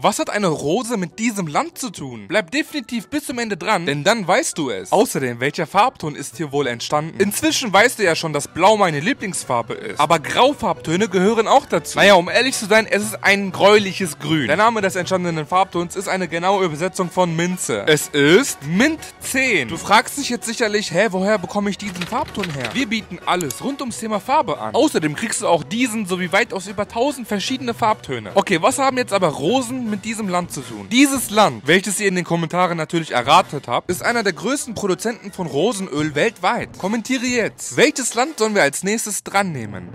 Was hat eine Rose mit diesem Land zu tun? Bleib definitiv bis zum Ende dran, denn dann weißt du es. Außerdem, welcher Farbton ist hier wohl entstanden? Inzwischen weißt du ja schon, dass Blau meine Lieblingsfarbe ist. Aber Graufarbtöne gehören auch dazu. Naja, um ehrlich zu sein, es ist ein gräuliches Grün. Der Name des entstandenen Farbtons ist eine genaue Übersetzung von Minze. Es ist Mint 10. Du fragst dich jetzt sicherlich, hä, woher bekomme ich diesen Farbton her? Wir bieten alles rund ums Thema Farbe an. Außerdem kriegst du auch diesen sowie weitaus über 1000 verschiedene Farbtöne. Okay, was haben jetzt aber Rosen mit diesem Land zu tun. Dieses Land, welches ihr in den Kommentaren natürlich erratet habt, ist einer der größten Produzenten von Rosenöl weltweit. Kommentiere jetzt. Welches Land sollen wir als nächstes dran nehmen?